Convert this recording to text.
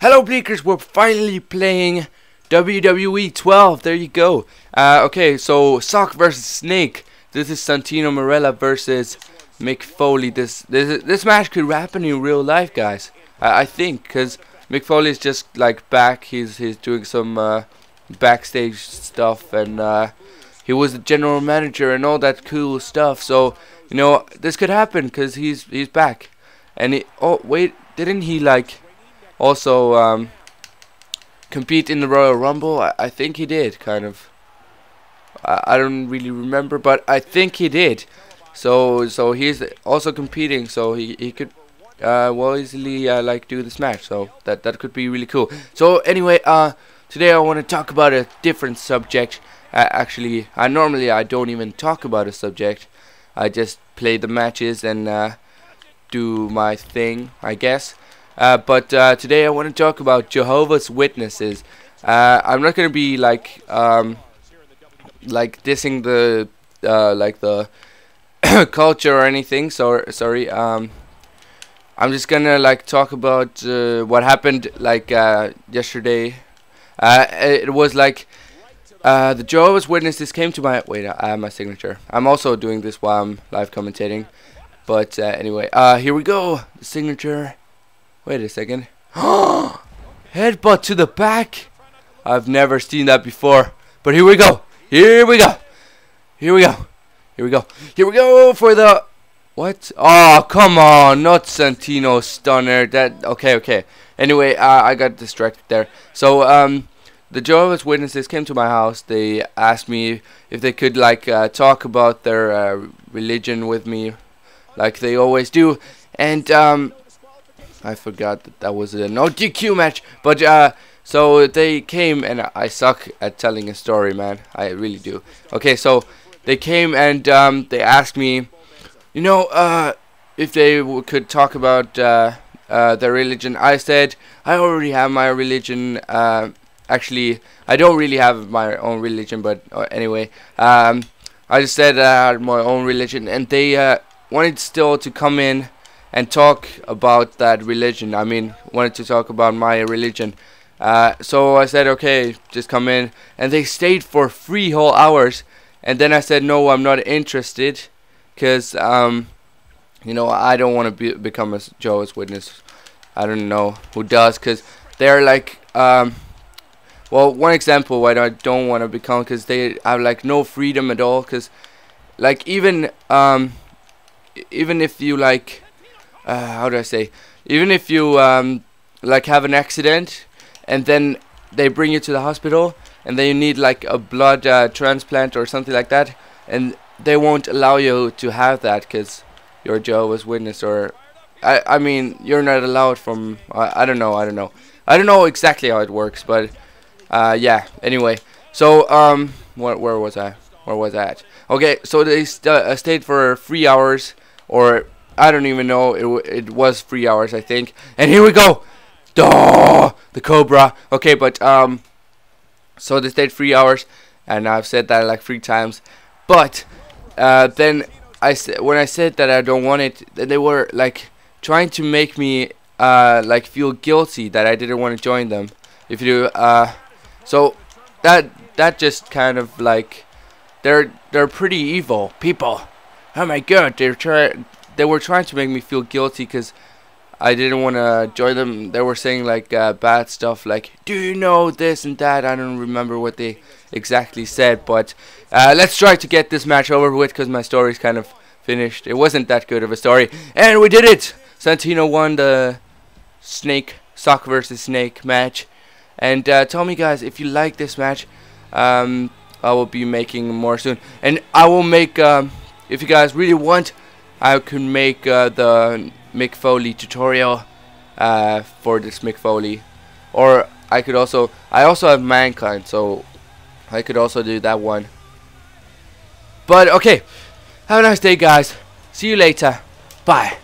Hello, Bleakerz. We're finally playing WWE 12. There you go. Uh, okay, so Sock versus Snake. This is Santino Marella versus Mick Foley. This this this match could happen in real life, guys. I, I think because Mick Foley is just like back. He's he's doing some uh, backstage stuff, and uh, he was the general manager and all that cool stuff. So you know this could happen because he's he's back. And oh wait, didn't he like also um, compete in the Royal Rumble? I, I think he did, kind of. I, I don't really remember, but I think he did. So so he's also competing, so he he could uh, well easily uh, like do this match. So that that could be really cool. So anyway, uh, today I want to talk about a different subject. Uh, actually, I normally I don't even talk about a subject. I just play the matches and uh, do my thing, I guess. Uh, but uh, today I want to talk about Jehovah's Witnesses. Uh, I'm not gonna be like um, like dissing the uh, like the culture or anything. So sorry. Um, I'm just gonna like talk about uh, what happened like yesterday. it was like the Jehovah's Witnesses came to my wait. I have my signature. I'm also doing this while I'm live commentating. But anyway, here we go. The signature. Wait a second. Headbutt to the back. I've never seen that before. But here we go. Here we go. Here we go. Here we go. Here we go for the what? Oh, come on, not Santino Stunner. That okay, okay. Anyway, uh, I got distracted there. So um, the Jehovah's Witnesses came to my house. They asked me if they could like uh, talk about their uh, religion with me like they always do. And um, I forgot that that was an no DQ match. But uh, so they came and I suck at telling a story, man. I really do. Okay, so they came and um, they asked me, you know, uh, if they could talk about uh, uh, their religion. I said I already have my religion. Uh, actually, I don't really have my own religion, but uh, anyway, um, I just said I had my own religion, and they uh, wanted still to come in and talk about that religion. I mean, wanted to talk about my religion. Uh, so I said, okay, just come in. And they stayed for three whole hours. And then I said, no, I'm not interested. Because, um, you know, I don't want to be become a Jehovah's Witness. I don't know who does. Because they're like, um, well, one example why I don't want to become. Because they have like no freedom at all. Because, like, even, um, even if you like uh, how do I say even if you um, like have an accident and then they bring you to the hospital and then you need like a blood uh, transplant or something like that and they won't allow you to have that because you're a Jehovah's Witness or I, I mean you're not allowed from I, I don't know I don't know. I don't know exactly how it works but uh, yeah anyway. So um where, where was I? Where was I at? Okay so they st uh, stayed for three hours or I don't even know. It it was three hours, I think. And here we go. Duh, the Cobra. Okay, but um, so they stayed three hours, and I've said that like three times. But uh, then I when I said that I don't want it, they were like trying to make me uh like feel guilty that I didn't want to join them. If you uh, so that that just kind of like they're they're pretty evil people oh my god, they're trying, they were trying to make me feel guilty because I didn't want to join them. They were saying like uh, bad stuff, like, do you know this and that? I don't remember what they exactly said, but uh, let's try to get this match over with because my story's kind of finished. It wasn't that good of a story, and we did it. Santino won the Snake Sock versus Snake match, and uh, tell me guys if you like this match. Um, I will be making more soon, and I will make. Um, if you guys really want, I can make uh, the Mick Foley tutorial uh, for this Mick Foley. Or I could also, I also have Mankind, so I could also do that one. But okay, have a nice day guys. See you later. Bye.